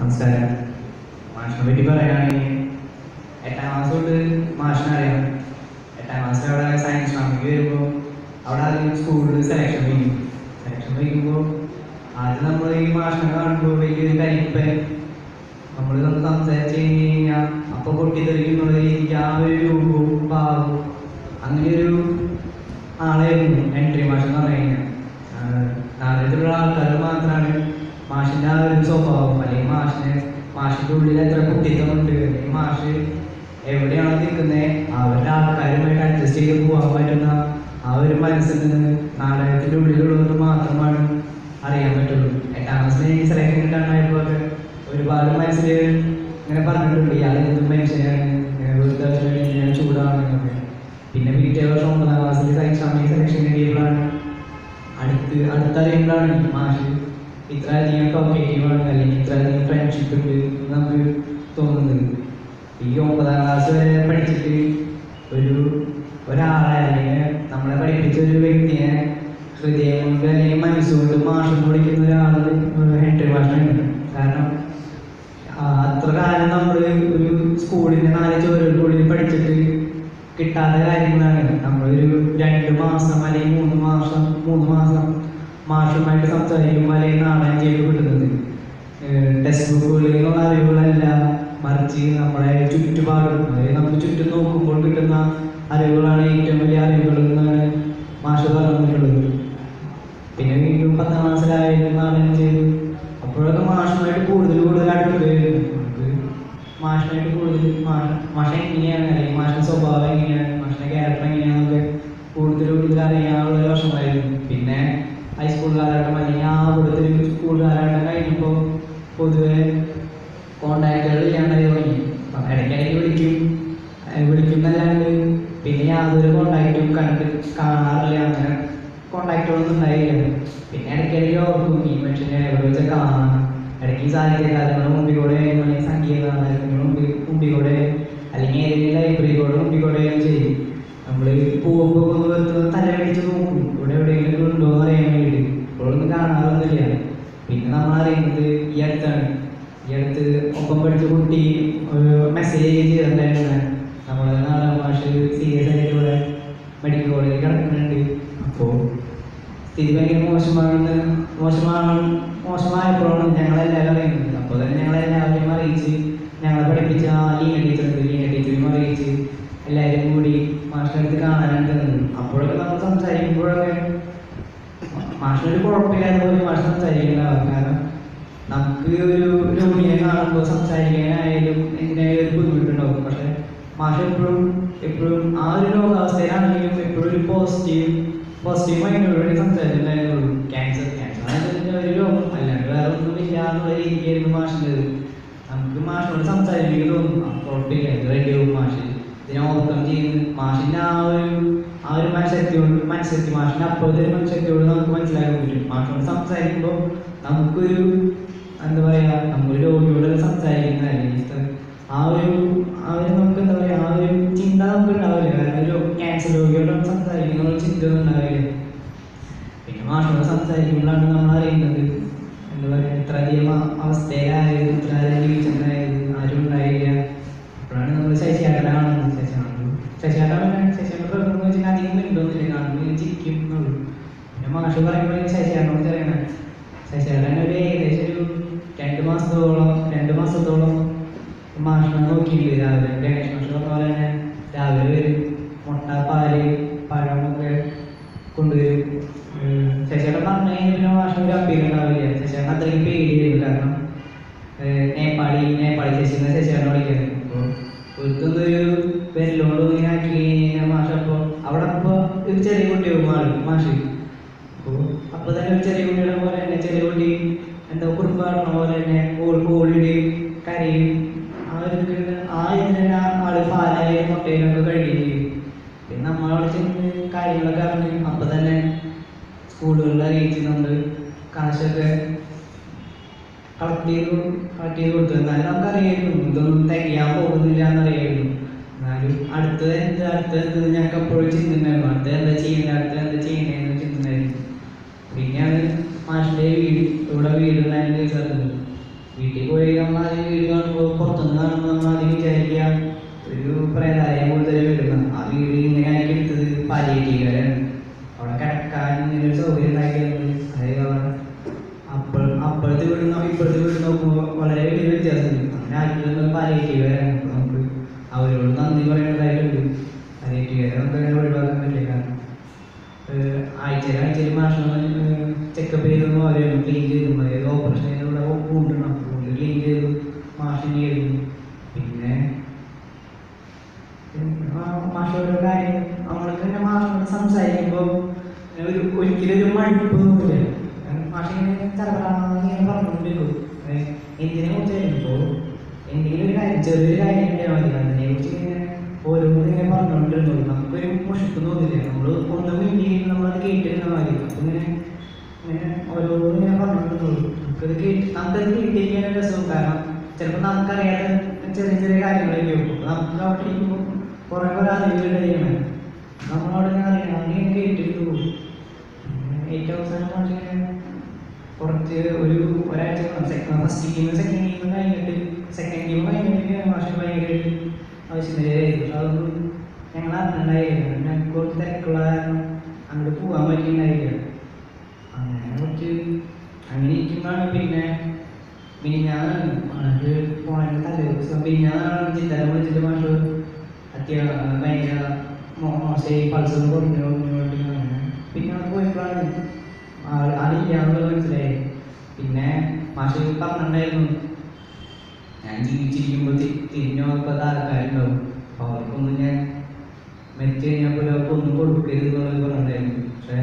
നമസ്കാരം മാഷിനെ പറ്റി പറയുകയാണെങ്കിൽ എട്ടാം ക്ലാസ് തൊട്ട് മാഷിനെ അറിയാം. എട്ടാം ക്ലാസ്സിൽ അവിടെ സയൻസ് ഫാമിക്ക് വരുമ്പോൾ അവിടെ ആദ്യം സ്കൂളിൽ സെലക്ഷൻ വയ്ക്കും സെലക്ഷൻ വയ്ക്കുമ്പോൾ ആദ്യം നമ്മൾ ഈ മാഷിനെ കാണുമ്പോൾ വലിയൊരു കരിപ്പ് നമ്മൾ നമ്മൾ സംസാരിച്ച് കഴിഞ്ഞ് കഴിഞ്ഞാൽ അപ്പോൾ പൊട്ടിത്തെറിക്കുന്നുള്ള രീതിക്ക് ആ ഒരു രൂപവും ഭാവവും അങ്ങനെ ഒരു ആളായിരുന്നു. എൻട്രി മാഷ് എന്ന് പറഞ്ഞു കഴിഞ്ഞാൽ നാളത്തിലുള്ള ആൾക്കാർ മാത്രമാണ് മാഷിന്റെ ആ ഒരു സ്വഭാവം അല്ലെങ്കിൽ മാഷിന് മാഷിന്റെ ഉള്ളിൽ എത്ര കുട്ടിത്തമുണ്ട് അല്ലെങ്കിൽ മാഷ് എവിടെയാണോ നിൽക്കുന്നത് അവരുടെ ആൾക്കാരുമായിട്ട് അഡ്ജസ്റ്റ് ചെയ്ത് പോകാൻ പറ്റുന്ന ആ ഒരു മനസ്സിൽ നിന്ന് നാടകത്തിന്റെ ഉള്ളിലുള്ളവർക്ക് മാത്രമാണ് അറിയാൻ പറ്റുള്ളൂ. എട്ടാം ക്ലാസ്സിൽ സെലക്ഷൻ കിട്ടാനായപ്പോൾ ഒരുപാട് മനസ്സിൽ ഇങ്ങനെ പറഞ്ഞിട്ടുണ്ട് ഇയാൾ എന്തും മനുഷ്യനാണ് വെറുതെ ചൂടാണ് പിന്നെ പിറ്റേ വർഷം ഒമ്പതാം ക്ലാസ്സിൽ സൈൻസ് സെലക്ഷൻ കിട്ടിയപ്പോഴാണ് അടുത്ത് അടുത്തറിയുമ്പോഴാണ് മാഷ് ഇത്ര അധികം കോപ്പറേറ്റീവ് ആണ് അല്ലെങ്കിൽ ഇത്രയധികം ഫ്രണ്ട്ഷിപ്പ് ഉണ്ട് നമുക്ക് തോന്നുന്നത് ഈ ഒമ്പതാം ക്ലാസ് വരെ പഠിച്ചിട്ട് ഒരു ഒരാളെ അല്ലെങ്കിൽ നമ്മളെ പഠിപ്പിച്ച ഒരു വ്യക്തിയെ ഹൃദയം കൊണ്ട് അല്ലെങ്കിൽ മനസ്സുകൊണ്ട് മാഷം കുടിക്കുന്ന ഒരാൾ ഹെൻട്രി മാഷാണ് കാരണം അത്ര കാലം നമ്മൾ ഒരു സ്കൂളിന്റെ നാല് ചുവരുകൾക്കുള്ളിൽ പഠിച്ചിട്ട് കിട്ടാത്ത കാര്യങ്ങളാണ്. നമ്മളൊരു രണ്ട് മാസം അല്ലെങ്കിൽ മൂന്ന് മാസം മൂന്ന് മാസം മാഷുമായിട്ട് സംസാരിക്കുമ്പോൾ അല്ലെങ്കിൽ ചെയ്ത് കിട്ടുന്നത് ടെക്സ്റ്റ് ബുക്കുകളിൽ നിന്നുള്ള അറിവുകളല്ല മറിച്ച് നമ്മളെ ചുറ്റുപാടും അതായത് നമുക്ക് ചുറ്റും നോക്കുമ്പോൾ കിട്ടുന്ന അറിവുകളാണ് ഏറ്റവും വലിയ അറിവുകൾ എന്നാണ് മാഷ് പറഞ്ഞിട്ടുള്ളത്. പിന്നെ വീണ്ടും പത്താം ക്ലാസ്സിലായാലും ചെയ്തു അപ്പോഴൊക്കെ മാഷുമായിട്ട് കൂടുതൽ കൂടുതൽ അടുത്ത് മാഷിനായിട്ട് കൂടുതൽ മാഷ എങ്ങനെയാണ് അല്ലെങ്കിൽ മാഷിന്റെ സ്വഭാവം എങ്ങനെയാണ് മാഷിന്റെ ക്യാരക്ടർ എങ്ങനെയാണെന്നൊക്കെ കൂടുതൽ കൂടുതൽ അറിയാനുള്ള വർഷമായിരുന്നു പിന്നെ ഹൈസ്കൂൾ കാലഘട്ടം അല്ലെങ്കിൽ ആ കഴിഞ്ഞപ്പോൾ പൊതുവെ കോണ്ടാക്റ്റുകൾ ഇല്ലാണ്ടായി തുടങ്ങി. അപ്പം ഇടയ്ക്കിടയ്ക്ക് വിളിക്കും. വിളിക്കുന്നല്ലാണ്ട് പിന്നെ യാതൊരു കോണ്ടാക്റ്റും കണ്ട് കാണാറില്ല. അങ്ങനെ കോണ്ടാക്റ്റുകളൊന്നും ഉണ്ടായില്ല. പിന്നെ ഇടയ്ക്കിടയ്ക്ക് ഓർക്കും ഈ മനുഷ്യനെ എവിടെ വെച്ചാൽ കാണാം. ഇടയ്ക്ക് സാഹിത്യകാരങ്ങളുടെ മുമ്പിൽ കൂടെ അല്ലെങ്കിൽ സംഗീതകാരങ്ങളുടെ മുമ്പിൽ കൂടെ അല്ലെങ്കിൽ ഏതെങ്കിലും ലൈബ്രറി കൂടെ മുമ്പിൽ കൂടെ ചെയ്യും നമ്മൾ പോകുമ്പോൾ ഒന്ന് വെറുതെ തല അടിച്ച് നോക്കും. ഇവിടെ എവിടെയെങ്കിലും ഉണ്ടോ എന്ന് അറിയാൻ വേണ്ടിയിട്ട്. ഇപ്പോഴൊന്നും കാണാറൊന്നുമില്ല. പിന്നെ നമ്മൾ അറിയുന്നത് ഈ അടുത്താണ്. ഈ അടുത്ത് ഒപ്പം പഠിച്ച കുട്ടി മെസ്സേജ് ചെയ്തിട്ടുണ്ടായിരുന്നു. നമ്മളെ നാലാം ഭാഷ സീരിയസ് ആയിട്ട് ഇവിടെ മെഡിക്കൽ കോളേജിൽ കിടക്കുന്നുണ്ട്. അപ്പോൾ സ്ഥിതി ഭയങ്കര മോശമാണെന്ന് മോശമാണ് മോശമായപ്പോഴാണ് ഞങ്ങളെല്ലാവരും അറിയുന്നത്. അപ്പോൾ തന്നെ ഞങ്ങളെല്ലാവരെയും അറിയിച്ച് ഞങ്ങളെ പഠിപ്പിച്ച ആ ലീന ടീച്ചറുണ്ട് ലീന ടീച്ചറും അറിയിച്ച് എല്ലാവരും കൂടി മാഷിന്റെ അടുത്ത് കാണാനുണ്ടെന്നത് അപ്പോഴൊക്കെ നമ്മൾ സംസാരിക്കുമ്പോഴൊക്കെ മാഷിനൊരു കുഴപ്പമില്ലാതെ പോലും മാഷ് സംസാരിക്കുന്നതാവും കാരണം നമുക്ക് ഒരു രോഗിയെ കാണുമ്പോൾ സംസാരിക്കാനായാലും എന്തിനായാലും ഒരു ബുദ്ധിമുട്ടുണ്ടാകും. പക്ഷെ മാഷ എപ്പോഴും എപ്പോഴും ആ ഒരു രോഗാവസ്ഥയിലാണെങ്കിലും എപ്പോഴും ഒരു പോസിറ്റീവ് പോസിറ്റീവ് മൈൻഡോടുകൂടി സംസാരിച്ചിട്ടുണ്ടായിരുന്നുള്ളൂ ക്യാൻസർ ക്യാൻസർ ഒരു രോഗം. അല്ലാണ്ട് വേറെ ഒന്നുമില്ല എന്നുള്ള രീതിയായിരുന്നു മാഷിന്റെ നമുക്ക് മാഷിനോട് സംസാരിക്കാൻ തോന്നും. കുഴപ്പമില്ല ഇത് റെഡിയാവും മാഷ്. ഇതിനെ ഓവർകം ചെയ്യുന്നു. മാഷിന്റെ ആ ഒരു ആ ഒരു മനസ്സെത്തിയോട് മനസ്സെത്തി മാഷിന്റെ അപ്പോഴത്തെ ഒരു മനഃശക്തിയോട് നമുക്ക് മനസ്സിലാക്കാൻ പറ്റും. മാഷിനോട് സംസാരിക്കുമ്പോൾ നമുക്കൊരു എന്താ പറയുക നമ്മളൊരു രോഗിയോട് സംസാരിക്കുന്ന അല്ലെങ്കിൽ ഇത്ര- ആ ഒരു ആ ഒരു നമുക്ക് എന്താ പറയുക ആ ഒരു ചിന്ത നമുക്ക് ഉണ്ടാവില്ല കാരണം ഒരു ക്യാൻസർ രോഗിയോട് സംസാരിക്കുന്ന ഒരു ചിന്ത ഒന്നും ഉണ്ടാവില്ല പിന്നെ മാഷോട് സംസാരിക്കുമ്പോഴാണ് നമ്മൾ അറിയുന്നത്. എന്താ പറയുക ഇത്ര അധികം അ- അവസ്ഥയിലായത് ഇത്ര അധികം ജീവിച്ചിട്ടുണ്ടായത് ആരും ഉണ്ടായില്ല. അപ്പോഴാണ് നമ്മൾ ശശിയാട്ടനെ കാണുന്നത്. ശശിയാട്ടൻ ശശിയാട്ടൻ ശശിയാട്ടൻ പ്രകൃതം വെച്ചാൽ അധികം ഉണ്ടോന്നില്ല കാണുമ്പോൾ ചിരിക്കും എന്നുള്ളൂ. പിന്നെ മാഷ് പറയുമ്പോഴേ ശശിയാട്ടനോട് അറിയണം ശശിയാട്ടൻ ഒരു ഏകദേശം ഒരു രണ്ട് മാസത്തോളം രണ്ട് മാസത്തോളം മാഷിനെ നോക്കിയിട്ടുണ്ട് രാവിലെ ഗണേഷ് മാഷ് പറഞ്ഞ പോലെ തന്നെ രാവിലെ വരും മുട്ട പാൽ പഴമൊക്കെ കൊണ്ടുവരും ഉം, ശശിയേട്ടൻ പറഞ്ഞു കഴിഞ്ഞാൽ പിന്നെ മാഷിന് ഒരു അപ്പീൽ ഉണ്ടാവില്ല ശശിയേട്ടൻ അത്രയും പേടിയായിരുന്നു കാരണം ഏഹ്, നേപ്പാളി നേപ്പാളി ശശി എന്ന ശശിയേട്ടനെ വിളിക്കുന്നത് ഒരുത്തൊന്ന് ഒരു വെല്ലോണ്ട് ഇങ്ങനെ ആക്കി മാഷ് അപ്പോൾ അവിടെ അപ്പോൾ ഒരു ചെറിയ കുട്ടിയാവും മാറി മാഷ്. അപ്പോൾ അപ്പോൾ തന്നെ ഒരു ചെറിയ കുട്ടിയുടെ പോലെ തന്നെ ചെറിയ കുട്ടി എന്താ കുറുമ്പ് പറഞ്ഞ പോലെ തന്നെ ഓൾ ഓളിടുകയും കരയും ആ ഒരു ഇതിന് ആ ഇതിന് ആ ആൾ പാലായാലും മുട്ടയിലും ഒക്കെ കഴിയുകയും ചെയ്യും പിന്നെ നമ്മളവിടെ ചെന്ന് കാര്യങ്ങളൊക്കെ അറിഞ്ഞ് അപ്പം തന്നെ സ്കൂളുകളിൽ അറിയിച്ച് നമ്മൾ കാശൊക്കെ കളക്ട് ചെയ്ത് കട്ട് ചെയ്ത് കൊടുത്തു. എന്നാലും നമുക്കറിയായിരുന്നു. ഇതൊന്നും തികയാൻ പോകുന്നില്ല എന്നറിയായിരുന്നു എന്നാലും അടുത്തത് എന്ത് അടുത്തത് എന്ത് ഞങ്ങൾക്ക് അപ്പോഴും ചിന്തിണ്ടായിരുന്നു. അടുത്തത് എന്താ ചെയ്യുന്നത് അടുത്തത് എന്താ ചെയ്യണേന്ന് ചിന്തിണ്ടായിരുന്നു. പിന്നെയാണ് മാഷിന്റെ വീട് ഇവിടെ സ്ഥലത്ത് വീട്ടിൽ പോയി നമ്മൾ വീട് വളരെ വലിയ വ്യത്യാസമുണ്ട്. അങ്ങനെ ആക്കിയത് പാലിയേറ്റീവുകാരാണ് നമുക്ക് അവരോട് നന്ദി പറയേണ്ടതായിട്ടുണ്ട് പാലിയേറ്റീവുകാരെ നമുക്ക് അങ്ങനെ ഒഴിവാക്കാൻ പറ്റില്ല. കാരണം ആഴ്ചയിൽ ആഴ്ചയിൽ മാഷണം ചെക്കപ്പ് ചെയ്തൊന്നും അവരെ ക്ലീൻ ചെയ്തു. അതായത് ഓപ്പറേഷൻ ചെയ്തുള്ള കൂട്ടണം ക്ലീൻ ചെയ്തു. മാഷിന് ചെയ്തു പിന്നെ മാഷോട് കാര്യം നമ്മൾക്ക് തന്നെ മാഷിനോട് സംസാരിക്കുമ്പോൾ ഒരു ഒരിക്കലും ഒരു മടുപ്പ് തോന്നില്ല മാഷിങ്ങനെ ഇങ്ങനെ പറഞ്ഞുകൊണ്ടിരിക്കും. എന്തിനെ കുറിച്ച് വരുമ്പോൾ എന്തെങ്കിലും ഒരു കാര്യം ചെറിയൊരു കാര്യം ഉണ്ടായാൽ മതി. അതിനെ കുറിച്ച് ഇങ്ങനെ ഓരോന്നും ഇങ്ങനെ പറഞ്ഞുകൊണ്ടിരുന്നു നമുക്കൊരു മുഷിപ്പ് തോന്നില്ല? നമ്മൾ ഒന്നും ഇല്ലെങ്കിൽ നമ്മളത് കേട്ടിരുന്ന മതി അപ്പം ഇങ്ങനെ ഇങ്ങനെ ഓരോന്നും ഇങ്ങനെ പറഞ്ഞുകൊണ്ടിരുന്നു നമുക്കത് കേട്ട് നമുക്കത് കേട്ടിരിക്കാൻ ഒരു രസവും. കാരണം ചിലപ്പോൾ നമുക്കറിയാത്ത ചെറിയ ചെറിയ കാര്യങ്ങളൊക്കെ വെക്കും നമുക്ക് അവിടെ ഇരിക്കുമ്പോൾ കുറേ കുറേ അറിവുകൾ ചെയ്യണം നമ്മളവിടെ ഇങ്ങനെ അറിയണം. അങ്ങനെ കേട്ടിരുന്നു. ഏറ്റവും അവസാനം മാഷിങ്ങനെ കുറച്ച് ഒരു ഒരാഴ്ച second first game second game കഴിഞ്ഞിട്ട് സെക്കൻഡ് ഗെയിം കഴിഞ്ഞിട്ട് മാഷ് ഭയങ്കരമായിട്ട് ആവശ്യമില്ലായിരുന്നു പക്ഷെ അതൊന്നും ഞങ്ങൾ അറിഞ്ഞിട്ടുണ്ടായില്ല ഞങ്ങൾക്ക് കുറച്ച് തിരക്കുള്ള കാരണം അങ്ങോട്ട് പോകാൻ പറ്റിയിട്ടുണ്ടായില്ല അങ്ങനെ കുറച്ച് അങ്ങനെ ഇരിക്കുമ്പോഴാണ് പിന്നെ മിനിഞ്ഞാണ് മാഷ് പോണതിൻ്റെ തലേ ദിവസം മിനിഞ്ഞാണ് ചിത്രം വിളിച്ചിട്ട് മാഷ് അത്യാ ഭയങ്കര മോശമായി പൾസർ കുറഞ്ഞു കുറഞ്ഞു അങ്ങനെ പിന്നെ അവിടെ പോയപ്പോഴാണ് ആൾ- ആളില്ലാന്നുള്ളത് മനസ്സിലായി പിന്നെ മാഷ് പറഞ്ഞിട്ടുണ്ടായിരുന്നു. ഞാൻ ജീവിച്ചിരിക്കുമ്പോൾ തിരിഞ്ഞു നോക്കാത്ത ആൾക്കാരുണ്ടാവും. അപ്പോൾ അവർക്കൊന്നും ഞാൻ മരിച്ചു കഴിഞ്ഞാൽ പോലും അവർക്ക് ഒന്നും കൊടുക്കരുത് എന്നുള്ളത് പറഞ്ഞിട്ടുണ്ടായിരുന്നു. പക്ഷേ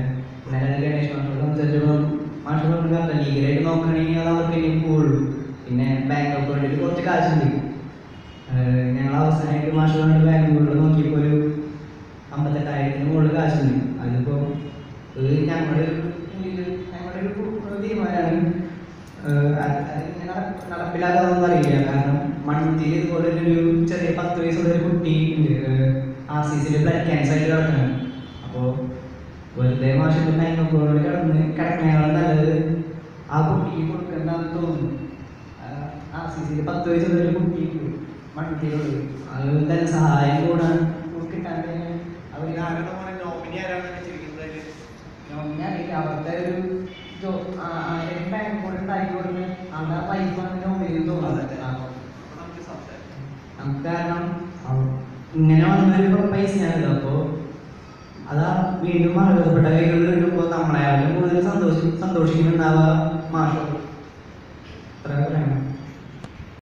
ഇന്നലെ ഗണേഷ് മാഷോട് സംസാരിച്ചപ്പോൾ മാഷ് പറഞ്ഞു ലീഗലായിട്ട് നോക്കുകയാണെങ്കിൽ അത് അവർക്ക് ഇനി പോവുള്ളൂ. പിന്നെ ബാങ്ക് അക്കൗണ്ടിൽ കുറച്ച് കാശുണ്ട്. ഞങ്ങൾ അവസാനമായിട്ട് മാഷ് പറഞ്ഞിട്ട് ബാങ്കുകളിൽ നോക്കിയപ്പോൾ ഒരു അമ്പത്തെട്ടായിരത്തിന് മുകളിൽ കാശുണ്ട്. അതിപ്പോൾ ഒരു ഞങ്ങളുടെ ഒരു തീരുമാനമാണ് നടപ്പിലാക്കാതൊന്നും അറിയില്ല. കാരണം മണ്ണുത്തിയിൽ ഇതുപോലെ ഒരു ചെറിയ പത്ത് വയസ്സുള്ള ഒരു കുട്ടി ഉണ്ട്. ആർ സി സിയിൽ ബ്ലഡ് ക്യാൻസർ ആയിട്ട് അപ്പോൾ വെറുതെ മാഷത്തിൽ മയങ്ങോട് കിടന്ന് കിടക്കണേക്കാളും നല്ലത്. ആ കുട്ടിക്ക് കൊടുക്കണ്ടെന്ന് തോന്നുന്നു. ആർ സി സിയിൽ പത്ത് വയസ്സുള്ള ഒരു കുട്ടിക്ക് മണ്ണുത്തിയിലുള്ളത് അതുപോലെ തന്നെ സഹായം കൂടാൻ കിട്ടാണ്ട് അവർ നോമിനി ആരാണെന്ന് നോമിനി അറിയില്ല. അവിടുത്തെ ഒരു കാരണം ഇങ്ങനെ വന്നൊരു പൈസയാണല്ലോ. അപ്പോ അതാ വീണ്ടും അർഹതപ്പെട്ട കൈകളിൽ നമ്മളെയാളും കൂടുതൽ സന്തോഷി സന്തോഷിക്കുന്നുണ്ടാവുക